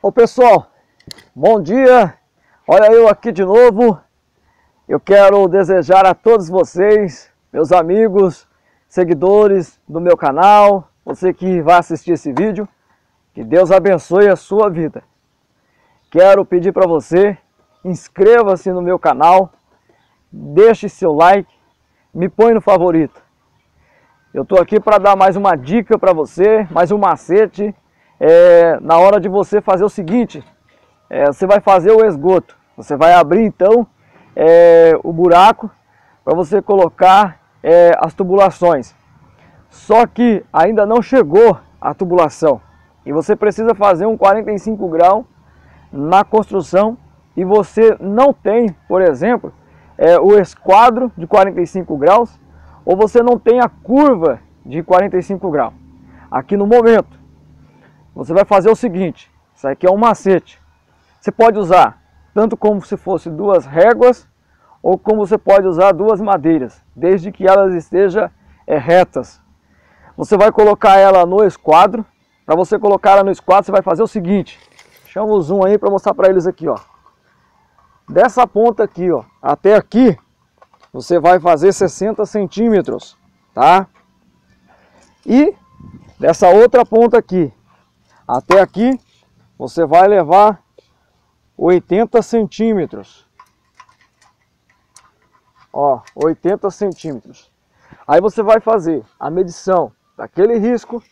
Ô pessoal, bom dia, olha eu aqui de novo. Eu quero desejar a todos vocês, meus amigos, seguidores do meu canal, você que vai assistir esse vídeo, que Deus abençoe a sua vida. Quero pedir para você, inscreva-se no meu canal, deixe seu like, me põe no favorito. Eu estou aqui para dar mais uma dica para você, mais um macete, é, na hora de você fazer o seguinte, é, você vai fazer o esgoto, você vai abrir então é, o buraco para você colocar é, as tubulações. Só que ainda não chegou a tubulação e você precisa fazer um 45 graus na construção e você não tem, por exemplo, é, o esquadro de 45 graus ou você não tem a curva de 45 graus. Aqui no momento, você vai fazer o seguinte, isso aqui é um macete. Você pode usar tanto como se fosse duas réguas ou como você pode usar duas madeiras, desde que elas estejam é, retas. Você vai colocar ela no esquadro. Para você colocar ela no esquadro, você vai fazer o seguinte. Chama o zoom aí para mostrar para eles aqui, ó. Dessa ponta aqui, ó, até aqui, você vai fazer 60 centímetros, tá? E dessa outra ponta aqui até aqui, você vai levar 80 centímetros. Ó, 80 centímetros. Aí você vai fazer a medição daquele risco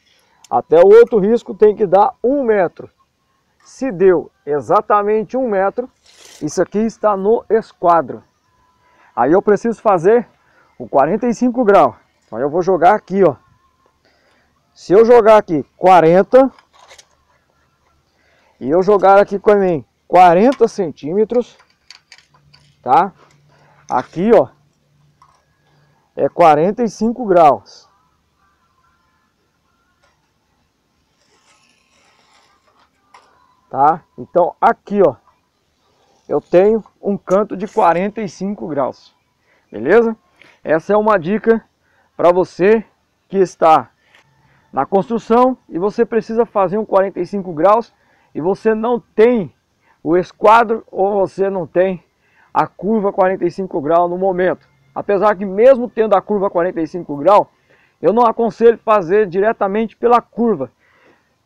até o outro risco tem que dar um metro. Se deu exatamente um metro, isso aqui está no esquadro. Aí eu preciso fazer o 45 graus. Então eu vou jogar aqui, ó. Se eu jogar aqui 40 e eu jogar aqui com a mim 40 centímetros, tá? Aqui, ó, é 45 graus. Tá? Então aqui, ó, eu tenho um canto de 45 graus. Beleza? Essa é uma dica para você que está na construção e você precisa fazer um 45 graus e você não tem o esquadro ou você não tem a curva 45 graus no momento. Apesar que mesmo tendo a curva 45 graus, eu não aconselho fazer diretamente pela curva,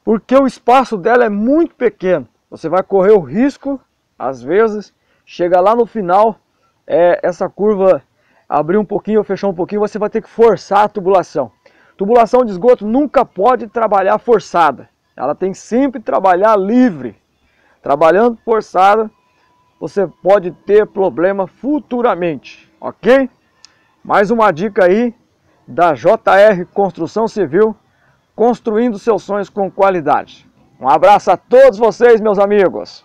porque o espaço dela é muito pequeno. Você vai correr o risco às vezes, chega lá no final, é, essa curva abrir um pouquinho ou fechar um pouquinho, você vai ter que forçar a tubulação. Tubulação de esgoto nunca pode trabalhar forçada. Ela tem sempre trabalhar livre. Trabalhando forçada, você pode ter problema futuramente, ok? Mais uma dica aí da JR Construção Civil, construindo seus sonhos com qualidade. Um abraço a todos vocês, meus amigos.